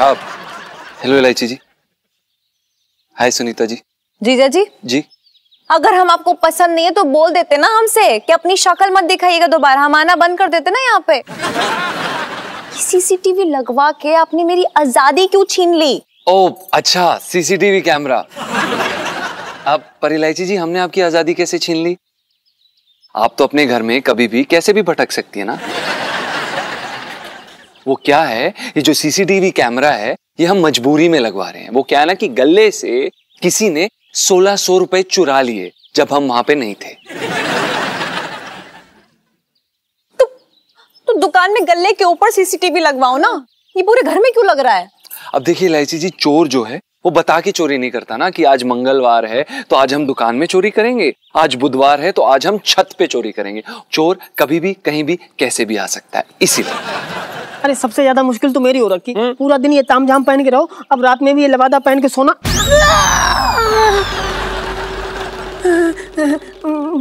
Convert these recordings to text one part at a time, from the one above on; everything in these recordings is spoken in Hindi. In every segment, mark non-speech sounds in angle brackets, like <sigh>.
आप। हेलो इलायची जी। हाय सुनीता जी। जीजा जी? जी। अगर हम आपको पसंद नहीं है तो बोल देते ना हमसे कि अपनी शक्ल मत दिखाइएगा दोबारा। हम आना बंद कर देते ना यहाँ पे। सीसीटीवी लगवा के आपने मेरी आज़ादी क्यों छीन ली? ओ अच्छा सीसीटीवी कैमरा अब पर इलायची जी हमने आपकी आज़ादी कैसे छीन ली? आप तो अपने घर में कभी भी कैसे भी भटक सकती है ना? वो क्या है? ये जो सीसीटीवी कैमरा है ये हम मजबूरी में लगवा रहे हैं। वो क्या है ना कि गले से किसी ने सोलह सौ रुपए चुरा लिए जब हम वहाँ पे नहीं थे। तो तो दुकान में गले के ऊपर सीसीटीवी लगवाओ ना। ये पूरे घर में क्यों लग रहा है? अब देखिए इलायची जी चोर जो है वो बता के चोरी नहीं करता ना कि आज मंगलवार है तो आज हम दुकान में चोरी करेंगे। आज बुधवार है तो आज हम छत पे चोरी करेंगे। चोर कभी भी कहीं भी कैसे भी आ सकता है। इसीलिए। अरे सबसे ज़्यादा मुश्किल तो मेरी हो रखी। पूरा दिन ये ताम झाम पहन के रहो अब रात में भी ये लबादा पहन के सोना।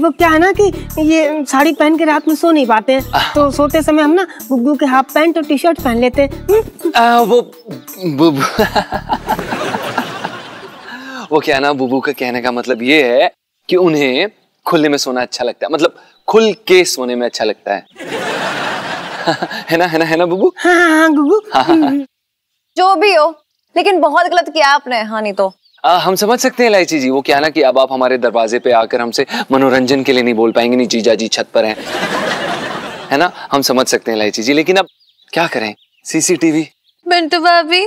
वो क्या है ना कि ये साड़ी पहन के रात में सो नहीं पाते हैं। तो सोते समय हम ना गुग्गू के हाफ़ पैंट और टी शर्ट पहन लेते हैं। आ, वो वो क्या है ना बुबू का कहने का मतलब ये है कि उन्हें खुले में सोना अच्छा लगता है। मतलब खुल के सोने में अच्छा लगता है। है ना है ना है ना बुबू? हाँ हाँ हाँ जो भी हो लेकिन बहुत गलत किया आपने। हाँ नहीं तो। आ, हम समझ सकते हैं लाइची जी। वो क्या ना कि अब आप हमारे दरवाजे पे आकर हमसे मनोरंजन के लिए नहीं बोल पाएँगे नहीं जीजा जी छत पर हैं। है ना? हम समझ सकते हैं लाइची जी लेकिन अब क्या करें? सीसीटीवी बिंटू भाभी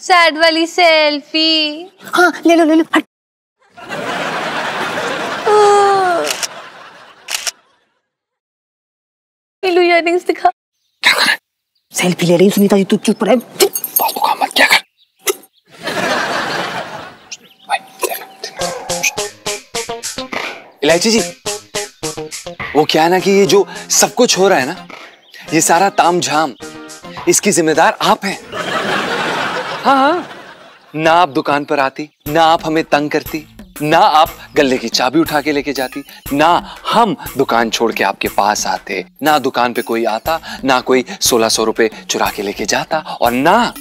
सैड वाली सेल्फी हाँ ले लो ले लो हट नीलू इयररिंग्स दिखा। सेल्फी ले रही सुनीता जी, तू चुप रहे। इलायची जी, वो क्या है ना कि ये जो सब कुछ हो रहा है ना, ये सारा ताम झाम इसकी जिम्मेदार आप हैं। हाँ हाँ। ना आप दुकान पर आती, ना आप हमें तंग करती ना आप गले की चाबी उठा के लेके जाती ना हम दुकान छोड़ के आपके पास आते ना दुकान पे कोई आता ना कोई सोलह सौ रुपए चुरा के लेके जाता और ना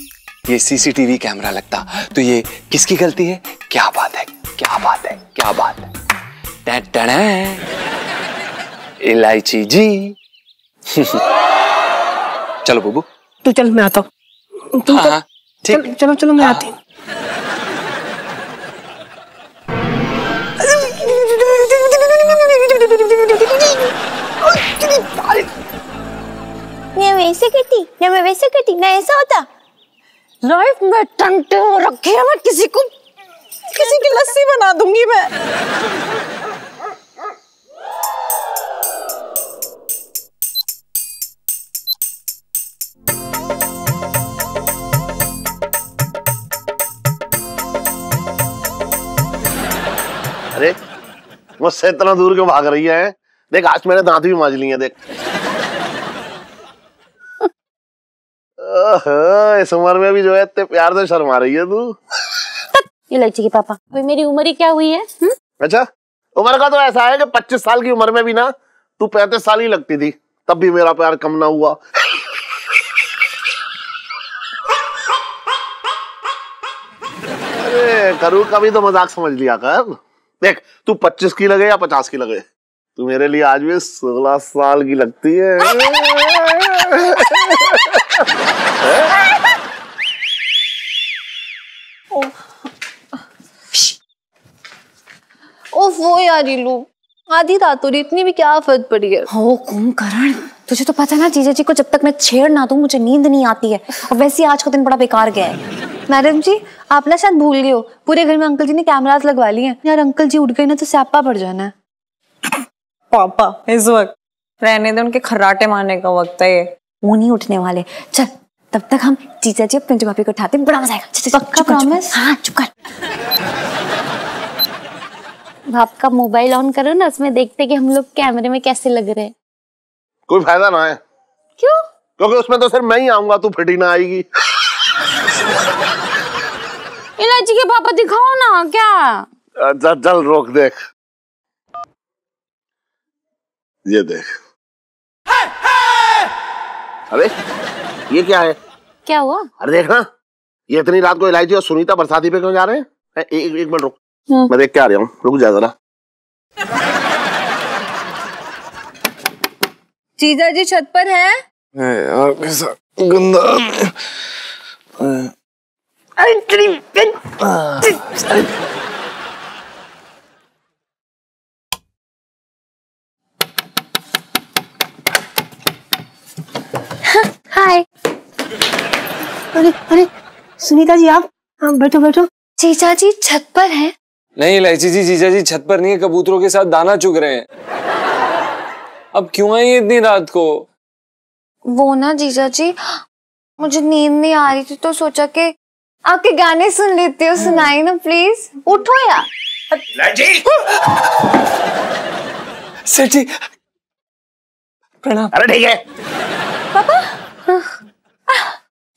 ये सीसीटीवी कैमरा लगता। तो ये किसकी गलती है? क्या बात है? क्या बात है? क्या बात है। इलायची जी। <laughs> चलो बुबू। तू चल मैं आता हूँ। हाँ हाँ चल- चलो चलो मैं आती हूँ। मैं वैसे करती या मैं वैसे करती ना ऐसा होता। लाइफ में टंटे हो रखे हैं मैं किसी को किसी की लस्सी बना दूँगी मैं। अरे मुझसे इतना दूर क्यों भाग रही है? देख आज मैंने दांत भी मांज लिए हैं देख। इस उम्र में भी जो है इतने प्यार से शर्मा रही है तू। इलायची के पापा। अभी मेरी उम्र ही क्या हुई है हुँ? अच्छा उम्र का तो ऐसा है कि 25 साल की उम्र में भी ना तू 35 साल ही लगती थी तब भी मेरा प्यार कम ना हुआ। अरे करू का भी तो मज़ाक समझ लिया कर। देख तू 25 की लगे या 50 की लगे? तू मेरे लिए आज भी 16 साल की लगती है। वो यार रीलू आधी रात हो रही इतनी भी क्या आफत पड़ी है? हो कुंभकर्ण तुझे तो पता ना जीजा जी को जब तक मैं छेड़ ना दूँ मुझे नींद नहीं आती है। और वैसे आज का दिन बड़ा बेकार गया है। मैडम जी आप ना शायद भूल गए हो। पूरे घर में अंकल जी ने कैमरास लगवा लिए हैं। यार अंकल जी उठ गए ना तो स्यापा पड़ जाना है। पापा इस वक्त रहने दे उनके खर्राटे मारने का वक्त है ये। वो नहीं उठने वाले। चल तब तक हम जीजा जी और पिंटू भाभी को उठाते बड़ा मज़ा आएगा। पक्का? हाँ चुप कर। आपका मोबाइल ऑन करो ना उसमें देखते कि हम लोग कैमरे में कैसे लग रहे हैं। कोई फ़ायदा ना है क्यों? क्योंकि उसमें तो सिर्फ़ मैं ही आऊँगा तू फिटी ना आएगी। इलायची के पापा दिखाओ ना क्या? अच्छा चल रोक देख। ये देख। अरे ये क्या है? क्या हुआ? अरे देखना ये इतनी रात को इलायची और सुनीता बरसाती पे क्यों जा रहे हैं? ए- एक एक मिनट रुक। मैं देख के आ रहा हूँ। रुक जा जरा। जीजा जी छत पर है? यार कैसा गंदा। हाय। अरे अरे सुनीता जी आप हाँ बैठो बैठो। जीजा जी छत पर है? नहीं इलायची जी जीजा जी छत पर नहीं है कबूतरों के साथ दाना चुग रहे हैं। अब क्यों आई इतनी रात को? वो ना जीजा जी मुझे नींद नहीं आ रही थी तो सोचा कि आपके गाने सुन लेती हो सुनाई ना प्लीज़ उठो यार। सेठ प्रणाम। अरे ठीक है। पापा?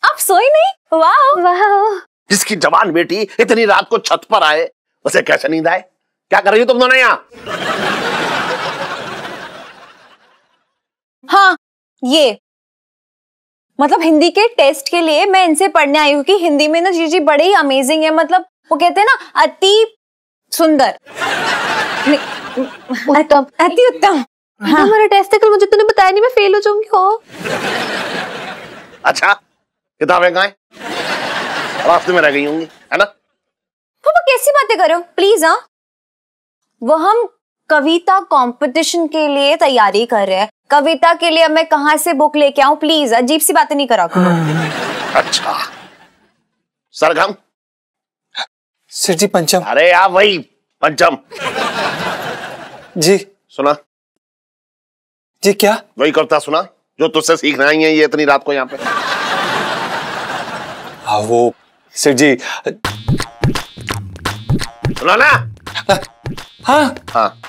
आप सोई नहीं? वाह। वाह। जिसकी जवान बेटी इतनी रात को छत पर आए उसे कैसे नींद आए क्या कर रही हो तुम दोनों यहाँ हाँ ये। मतलब हिंदी के टेस्ट के लिए मैं इनसे पढ़ने आई हूँ कि हिंदी में ना जीजी बड़े ही अमेजिंग है। मतलब वो कहते हैं ना अति सुंदर। उत्तम। अति उत्तम। हाँ। हमारा टेस्ट है कल मुझे तूने बताया नहीं मैं फेल हो जाऊँगी हो। अच्छा किताबें कहाँ हैं? रास्ते में रह गई होंगी है ना? पापा कैसी बातें कर रहे हो? प्लीज़ हाँ? वो हम कविता कंपटीशन के लिए तैयारी कर रहे हैं। कविता के लिए मैं कहाँ से बुक लेके आऊँ? प्लीज़ अजीब सी बातें नहीं करा करो। <laughs> अच्छा। सरगम। सेठ जी पंचम। अरे यार वही पंचम। जी। सुना। जी क्या? वही करता सुना जो तुझसे सीखना ही है ये इतनी रात को यहाँ पे। हाँ वो सेठ जी हाँ। हाँ।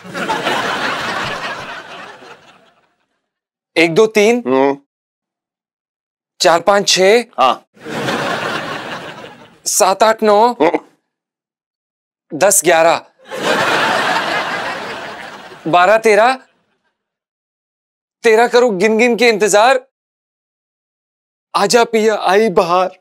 एक दो तीन। हम्म। चार पाँच छ। हाँ। सात आठ नौ। हम्म, दस ग्यारह। बारह तेरह। तेरह करो गिन गिन के इंतज़ार। आजा पिया आई बहार।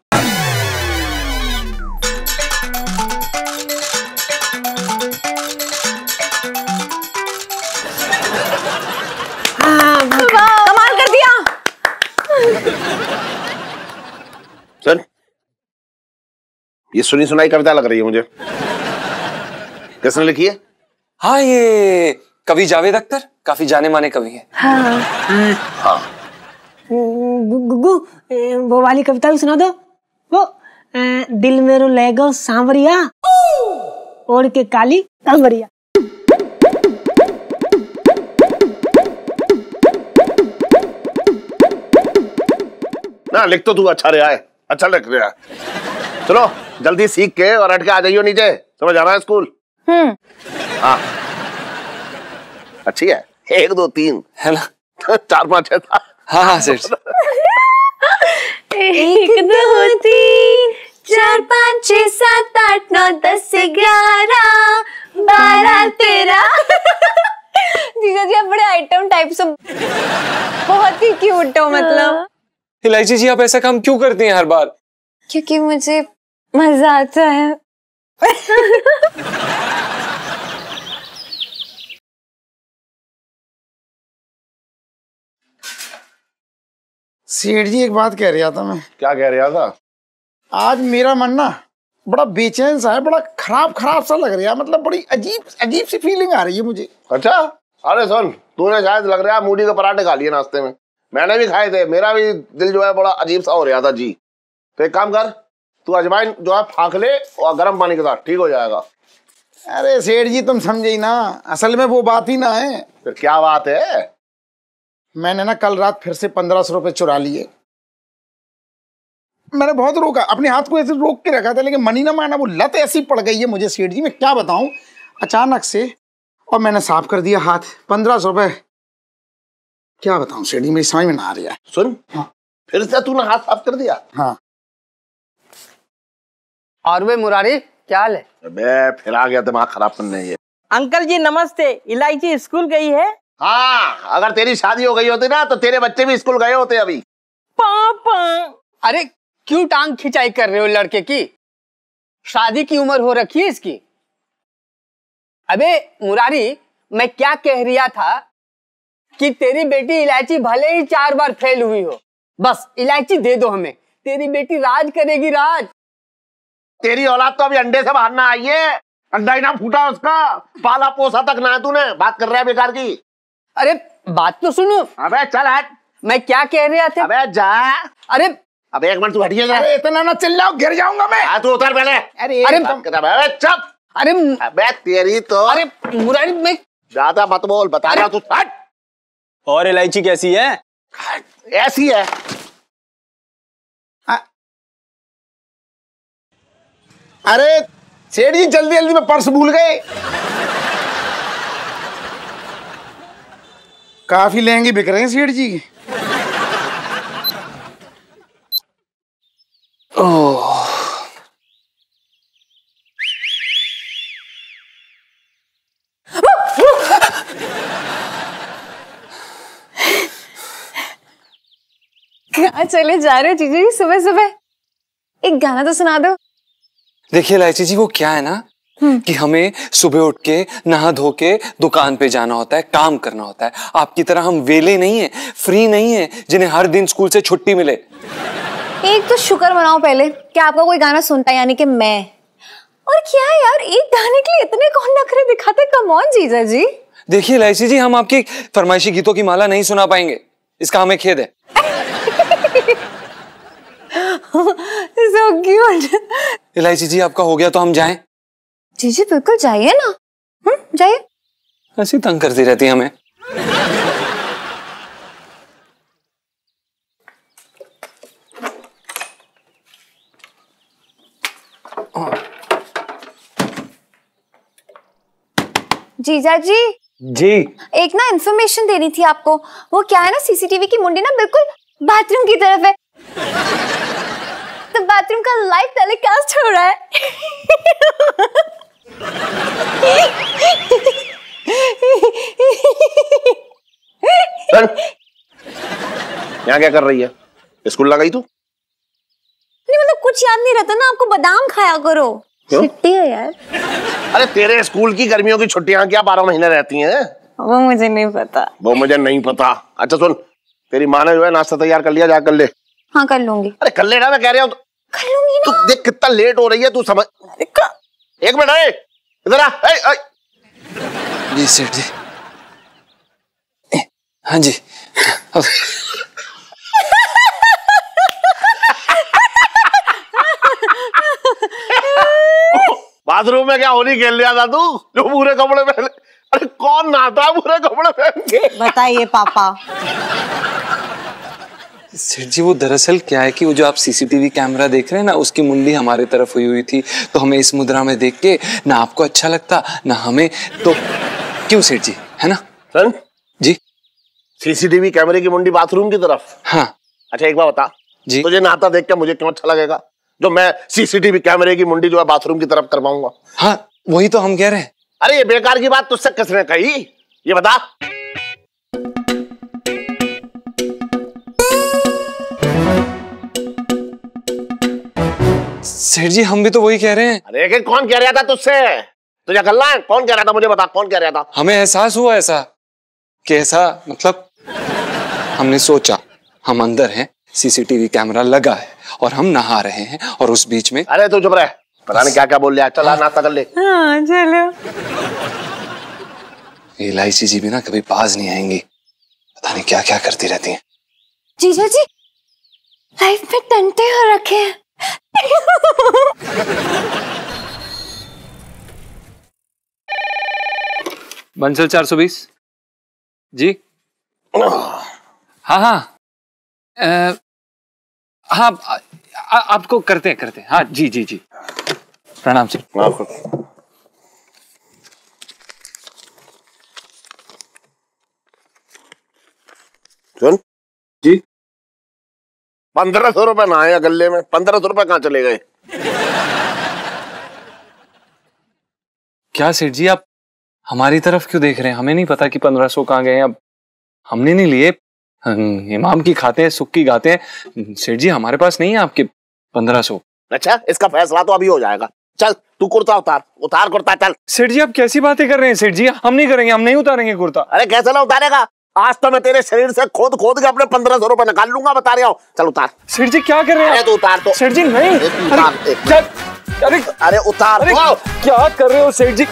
ये सुनी सुनाई कविता लग रही है मुझे। किसने लिखी है? हाँ ये कवि जावेद अख्तर काफ़ी जाने माने कवि है। हाँ। गुग्गू वो वाली कविता भी सुना दो। वो दिल मेरो ले गो सांवरिया ओढ़ के काली कांवरिया ना लिख तो तू अच्छा रहा है अच्छा लिख रहा है चलो जल्दी सीख के और हट के आ जाइयो नीचे। समझ आ रहा है स्कूल? हम्म। हाँ। अच्छी है। एक दो तीन। है ना? <laughs> चार पाँच छह सात। हाँ हाँ सेठ <laughs> एक दो तीन चार पाँच छह सात आठ नौ दस ग्यारह बारह तेरह। <laughs> जीजा जी आप बड़े आइटम टाइप से बहुत ही क्यूट हो मतलब। इलायची जी आप ऐसा काम क्यों करती हैं हर बार? क्योंकि मुझे मज़ा आता है। सेठ जी एक बात कह रहा था मैं। क्या कह रहा था आज मेरा मन ना बड़ा बेचैन सा है बड़ा खराब खराब सा लग रहा है मतलब बड़ी अजीब अजीब सी फीलिंग आ रही है मुझे। अच्छा? अरे सुन तूने शायद लग रहा है मूली के पराठे खा लिए नाश्ते में। मैंने भी खाए थे मेरा भी दिल जो है बड़ा अजीब सा हो रहा था जी। तो एक काम कर तू अजवाइन जो है फाँक ले और गर्म पानी के साथ ठीक हो जाएगा। अरे सेठ जी तुम समझे ही ना। असल में वो बात ही ना है। फिर क्या बात है? मैंने ना कल रात फिर से पंद्रह सौ रुपये चुरा लिए। मैंने बहुत रोका। अपने हाथ को ऐसे रोक के रखा था लेकिन मनी ना माना वो लत ऐसी पड़ गई है मुझे सेठ जी। मैं क्या बताऊँ? अचानक से और मैंने साफ़ कर दिया हाथ। पंद्रह सौ रुपये क्या बताऊँ सेठ जी मेरी समझ में ना आ रही है। सुन हाँ। फिर से तूने हाथ साफ़ कर दिया? हाँ। और वे मुरारी क्या हाल है अबे फिर आ गया दिमाग खराब करने ये अंकल जी नमस्ते। इलायची स्कूल गई है? हाँ अगर तेरी शादी हो गई होती ना तो तेरे बच्चे भी स्कूल गए होते अभी। पापा। अरे क्यों टांग खिंचाई कर रहे हो लड़के की? शादी की उम्र हो रखी है इसकी। अबे मुरारी मैं क्या कह रिया था कि तेरी बेटी इलायची भले ही चार बार फेल हुई हो। बस इलायची दे दो हमें। तेरी बेटी राज करेगी राज। तेरी औलाद तो अभी अंडे से बाहर ना आई है। अंडा ही ना फूटा उसका। पाला पोसा तक ना तूने। बात कर रहा है बेकार की। अरे बात तो सुनो। अबे चल हट। मैं क्या कह रहा था? अबे जा। अरे अबे एक मिनट तू हटिए जा। अरे इतना ना चिल्लाओ गिर जाऊँगा मैं। आ, तू उतर पहले। अरे अरे। अबे चुप। अरे अबे तेरी तो अरे मुरारी मैं ज़्यादा मत बोल बता रहा तू। हट। और इलायची कैसी है? ऐसी है। अरे, सेठ जी, जल्दी जल्दी, में पर्स भूल गए। काफ़ी लहंगे बिक रहे हैं सेठ जी। कहाँ चले जा रहे हो, जीजू जी? सुबह सुबह एक गाना तो सुना दो। देखिए लाइची जी वो क्या है ना कि हमें सुबह उठ के नहा धो के दुकान पे जाना होता है काम करना होता है। आपकी तरह हम वेले नहीं है फ्री नहीं है जिन्हें हर दिन स्कूल से छुट्टी मिले। एक तो शुक्र मनाओ पहले कि आपका कोई गाना सुनता है यानी कि मैं। और क्या है यार एक गाने के लिए इतने कौन नखरे दिखाते कम ऑन जीजा जी। देखिए लाइची जी हम आपकी फरमाइशी गीतों की माला नहीं सुना पाएँगे। इसका हमें खेद है। <laughs> सो क्यूट इलायची जी आपका हो गया तो हम जाएँ? जी बिल्कुल जाइए ना। हम्म जाइए। ऐसी तंग करती रहती है हमें। जीजा जी। जी। एक ना इन्फॉर्मेशन देनी थी आपको। वो क्या है ना सीसीटीवी की मुंडी ना बिल्कुल बाथरूम की तरफ़ है। बाथरूम का लाइव टेलीकास्ट हो रहा है। यहाँ क्या कर रही है? स्कूल ना गई तू? नहीं मतलब कुछ याद नहीं रहता ना आपको बादाम खाया करो? छिट्टी है यार। अरे तेरे स्कूल की गर्मियों की छुट्टियाँ क्या बारह महीने रहती हैं? वो मुझे नहीं पता। वो मुझे नहीं पता। अच्छा सुन तेरी माँ ने जो है नाश्ता तैयार कर लिया जा कर ले। हाँ कर लूँगी। अरे कर ले ना मैं कह रहा हूँ कर लूँगी ना। तू देख कितना लेट हो रही है तू समझ एक मिनट है इधर आ ए, ए, जी सेठ जी। हाँ जी। अब बाथरूम में क्या होली खेल लिया था तू? जो पूरे कपड़े पहने अरे कौन नहाता है पूरे कपड़े पहन के? बताइए पापा। सेठ जी वो दरअसल क्या है कि वो जो आप सीसीटीवी कैमरा देख रहे हैं ना उसकी मुंडी हमारे तरफ़ हुई हुई थी। तो हमें इस मुद्रा में देख के ना आपको अच्छा लगता ना हमें। तो क्यों सेठ जी? है ना? सन जी। सीसीटीवी कैमरे की मुंडी बाथरूम की तरफ़? हाँ। अच्छा एक बार बता। जी। तुझे नहाता देख के मुझे क्यों अच्छा लगेगा? जो मैं सीसीटीवी कैमरे की मुंडी जो है बाथरूम की तरफ़ करवाऊँगा। हाँ वही तो हम कह रहे हैं। अरे ये बेकार की बात तुझसे किसने कही? ये बता। सेठ जी हम भी तो वही कह रहे हैं। अरे कि कौन कह रहा था तुझसे? तुझे गल्ला है कौन कह रहा था मुझे बता? कौन कह रहा था? हमें एहसास हुआ ऐसा कि ऐसा मतलब हमने सोचा हम अंदर हैं सीसीटीवी कैमरा लगा है और हम नहा रहे हैं और उस बीच में अरे तू चुप रहे। पता नहीं क्या क्या बोल लिया। चला नाश्ता कर ले। हाँ चलो। इलायची जी भी ना कभी पास नहीं आएँगी। पता नहीं क्या क्या करती रहती हैं। जीजा जी लाइफ में टंटे हो रखे हैं। बंसल 420 जी? हाँ हाँ। हाँ आपको करते हैं करते हैं। हाँ जी जी जी। प्रणाम जी सुन जी पंद्रह सौ रुपए ना आया गले में। पंद्रह सौ रुपए कहाँ चले गए? क्या सेठ जी आप हमारी तरफ़ क्यों देख रहे हैं? हमें नहीं पता कि पंद्रह सौ कहाँ गए अब हमने नहीं लिए। इमाम की खाते हैं सुख की गाते हैं। सेठ जी हमारे पास नहीं है आपके पंद्रह सौ। अच्छा इसका फैसला तो अभी हो जाएगा। चल तू कुर्ता उतार। उतार कुर्ता चल। सेठ जी आप कैसी बातें कर रहे हैं? सेठ जी हम नहीं करेंगे हम नहीं उतारेंगे कुर्ता। अरे कैसे ना उतारेगा? आज तो मैं तेरे शरीर से खोद खोद के अपने पंद्रह सौ रुपए निकाल लूँगा बता रहा हूँ। चल उतार। सेठ जी क्या कर रहे हैं तू उतार तो। सेठ जी नहीं। अरे अरे, उतार। अरे। क्या कर रहे हो सेठ जी?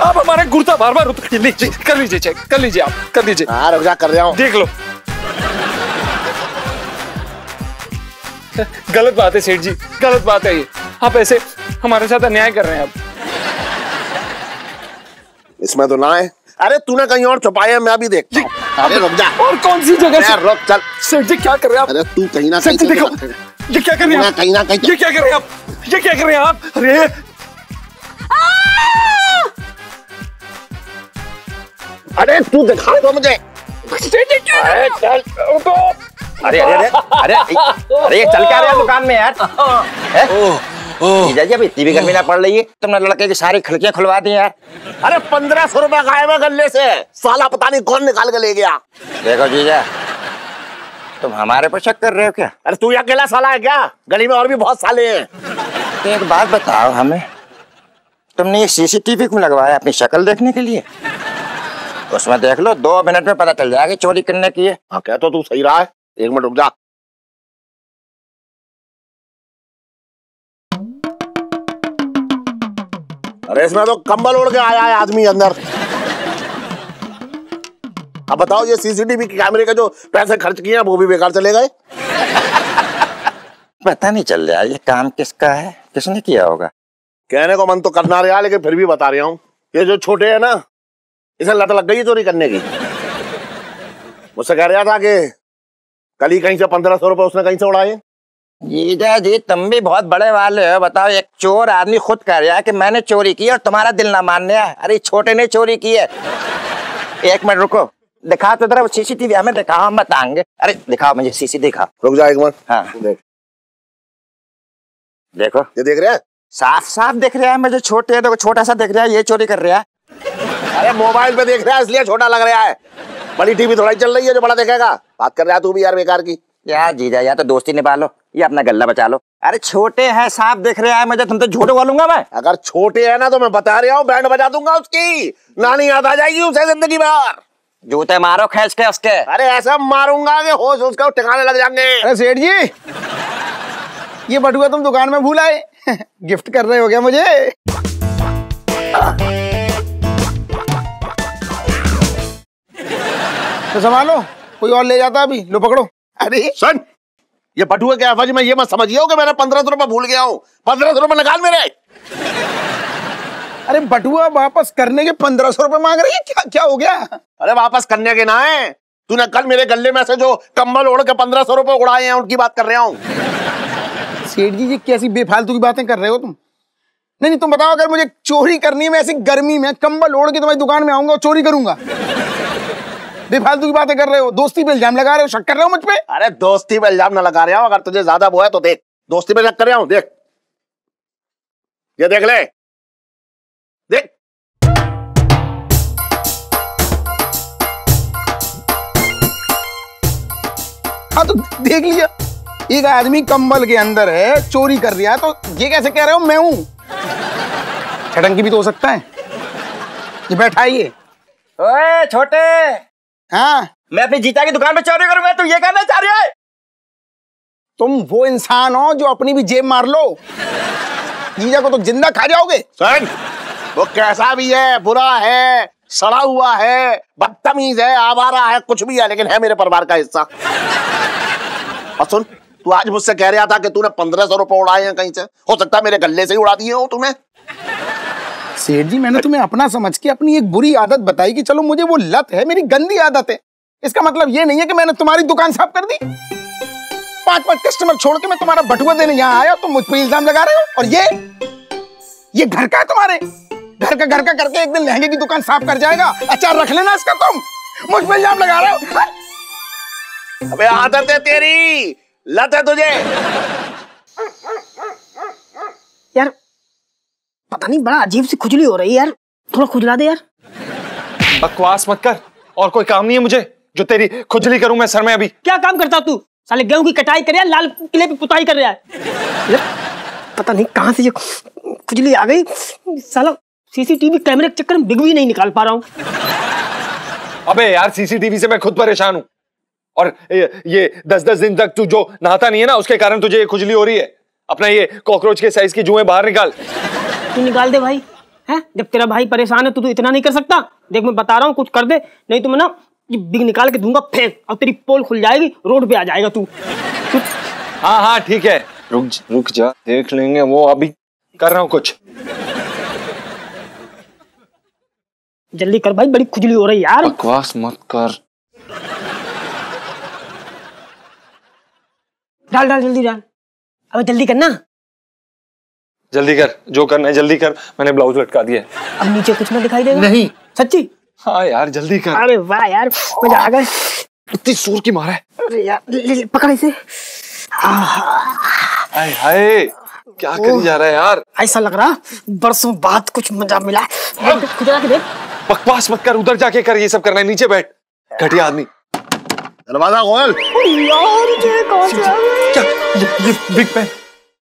आप हमारा कुर्ता बार बार उतार लीजिए। कर लीजिए चेक कर लीजिए आप कर लीजिए। हाँ रुक जा कर रहा हूँ। देख लो। गलत बात है सेठ जी गलत बात है ये। आप ऐसे हमारे साथ अन्याय कर रहे हैं आप इसमें तो ना है अरे तूने कहीं और छुपाया मैं भी देखता हूँ। अरे रुक जा। और कौन सी जगह से? रुक चल। सेठ जी क्या कर रहे हैं आप? अरे तू कहीं ना कहीं देखो ये क्या कर रहे हैं कहीं ना कहीं ये क्या कर रहे हैं आप? ये क्या कर रहे हैं आप? अरे अरे तू दिखा दो मुझे। अरे चल अरे अरे अरे अरे अरे चल क्या रहा है दुकान में यार? हैं? जीजा जी इतनी भी गर्मी ना पड़ रही है तुमने लड़के की सारी खिड़कियाँ खुलवा दी यार अरे पंद्रह सौ रुपए गायब है गले से। साला पता नहीं कौन निकाल के ले गया। देखो जीजा तुम हमारे पर शक कर रहे हो क्या? अरे तू अकेला साला है क्या? गली में और भी बहुत साले हैं। तो एक बात बताओ हमें। तुमने ये सीसीटीवी क्यों लगवाया अपनी शक्ल देखने के लिए? उसमें देख लो दो मिनट में पता चल जाएगा चोरी करने की है। हाँ कह तो तू सही रहा है। एक मिनट रुक जा। अरे इसमें तो कंबल उड़ के आया है आदमी अंदर। अब बताओ ये सीसीटीवी कैमरे के जो पैसे खर्च किए हैं वो भी बेकार चले गए? पता नहीं चल रहा ये काम किसका है? किसने किया होगा? कहने को मन तो करना रहा लेकिन फिर भी बता रहा हूँ ये जो छोटे है ना इसे लत लग गई चोरी करने की। मुझसे कह रहा था कि कल ही कहीं से पंद्रह सौ रुपए उसने कहीं से उड़ाए। जीजा जी तुम भी बहुत बड़े वाले हो बताओ एक चोर आदमी खुद कह रहा है कि मैंने चोरी की और तुम्हारा दिल ना मानने है। अरे छोटे ने चोरी की है। एक मिनट रुको। दिखा तो जरा सीसीटीवी हमें दिखाओ हम बताएँगे। अरे दिखाओ मुझे सीसी दिखाओ। रुक जा एक मिनट। हाँ। देख। देखो। ये देख रहे हैं? साफ़ साफ़ देख रहा है मुझे छोटे देखो छोटा सा देख रहा है ये चोरी कर रहा है। अरे मोबाइल पे देख रहा है इसलिए छोटा लग रहा है। बड़ी टीवी थोड़ा ही चल रही है जो बड़ा देखेगा। बात कर रहा है तू भी यार बेकार की। यार जीजा या तो दोस्ती निभा लो या अपना गल्ला बचा लो। अरे छोटे हैं साफ़ देख रहे हैं मुझे तुम तो झूठ बोलूँगा मैं? अगर छोटे है ना तो मैं बता रहा हूँ बैंड बजा दूँगा उसकी। नानी याद आ जाएगी उसे ज़िंदगी भर। जूते मारो खींच के उसके। अरे ऐसा मारूँगा कि होश उसका ठिकाने लग जाएँगे। अरे सेठ जी ये बटुआ तुम दुकान में भूल आए। <laughs> गिफ्ट कर रहे हो क्या मुझे? तो संभालो कोई और ले जाता अभी लो पकड़ो। अरे। सुन। ये बटुए के अवज में ये मत समझिए कि मैंने पंद्रह सौ रुपए भूल गया हूँ। पंद्रह सौ रुपए निकाल मेरे। अरे बटुआ वापस करने के पंद्रह सौ रुपए मांग रही है? क्या क्या हो गया? अरे वापस करने के ना है। तूने कल मेरे गले में से जो कंबल ओढ़ के पंद्रह सौ रुपए उड़ाए हैं उनकी बात कर रहा हूँ। सेठ जी ये कैसी बेफालतू की बातें कर रहे हो तुम? नहीं नहीं तुम बताओ अगर मुझे चोरी करनी है मैं ऐसी गर्मी में कंबल ओढ़ के तुम्हारी दुकान में आऊँगा और चोरी करूँगा। बेफालतू की बातें कर रहे हो? दोस्ती पे इल्ज़ाम लगा रहे हो? शक कर रहे हो मुझ पे? अरे दोस्ती पे इल्ज़ाम न लगा रहा हूँ। अगर तुझे ज़्यादा वो है तो देख। दोस्ती पे शक कर रहा हूँ देख। ये देख ले। देख। हाँ तो देख लिया। एक आदमी कंबल के अंदर है चोरी कर रहा है। तो ये कैसे कह रहे हो? मैं हूँ। छटंकी भी तो हो सकता है। ये बैठाइए। ओए छोटे। हाँ? मैं अपनी जीता की दुकान पे चोरी करूँगा तू ये कहना चाह रही है? तुम वो इंसान हो जो अपनी भी जेब मार लो। जीजा को तो ज़िंदा खा जाओगे। सुन वो कैसा भी है बुरा है सड़ा हुआ है बदतमीज है आवारा है कुछ भी है लेकिन है मेरे परिवार का हिस्सा। और सुन तू आज मुझसे कह रहा था कि तूने पंद्रह सौ रुपए उड़ाए हैं कहीं से। हो सकता है मेरे गले से ही उड़ा दिए हो तूने सेठ जी मैंने तुम्हें अपना समझ के अपनी एक बुरी आदत बताई कि चलो मुझे वो लत है मेरी गंदी आदत है। इसका मतलब ये नहीं है कि मैंने तुम्हारी दुकान साफ़ कर दी। पाँच पाँच कस्टमर छोड़ के मैं तुम्हारा बटुआ देने यहाँ आया तुम मुझ पर इल्ज़ाम लगा रहे हो? और ये ये घर का है तुम्हारे? घर का घर का करके एक दिन लहंगे की दुकान साफ़ कर जाएगा। अचार रख लेना इसका तुम। मुझ पर इल्ज़ाम लगा रहे हो? अबे आदत है तेरी। लत है तुझे। यार पता नहीं बड़ा अजीब सी खुजली हो रही है यार। थोड़ा खुजला दे यार। बकवास मत कर और कोई काम नहीं है मुझे जो तेरी खुजली करूँ मैं सर में अभी। क्या काम करता तू? साले गेहूँ की कटाई कर रहा है लाल किले पे पुताई कर रहा है। यार, पता नहीं कहाँ से ये खुजली आ गई। साला सीसीटीवी कैमरे के चक्कर में बिग भी नहीं निकाल पा रहा हूँ। अबे यार सीसीटीवी से मैं खुद परेशान हूँ। और ये, ये दस दस दिन तक तू जो नहाता नहीं है ना उसके कारण तुझे ये खुजली हो रही है। अपना ये कॉकरोच के साइज़ की जुएँ बाहर निकाल। तू निकाल दे भाई है? जब तेरा भाई परेशान है तो तू इतना नहीं कर सकता। देख मैं बता रहा हूँ कुछ कर दे नहीं तो मैं ना ये बिग निकाल के दूँगा फेंक और तेरी पोल खुल जाएगी रोड पे आ जाएगा तू। हाँ हाँ ठीक है। रुक रुक जा देख लेंगे वो अभी कर रहा हूँ कुछ। जल्दी कर भाई बड़ी खुजली हो रही है यार। बकवास मत कर। डाल डाल जल्दी डाल। अब जल्दी करना। जल्दी कर जो करना है जल्दी कर। मैंने ब्लाउज लटका दिया अब नीचे कुछ ना दिखाई देगा? नहीं। सच्ची? हाँ यार जल्दी कर। अरे वाह यार मज़ा आ गया। इतनी ज़ोर की मारा है। अरे यार ले, ले, पकड़ इसे। हाय हाय क्या करी जा रहा है यार? ऐसा लग रहा बरसों बाद कुछ मज़ा मिला। देख बकवास मत कर उधर जाके कर ये सब करना है नीचे बैठ। घटिया आदमी। दरवाज़ा खोल। यार ये कौन से आ गए? क्या ये, ये बिग पेन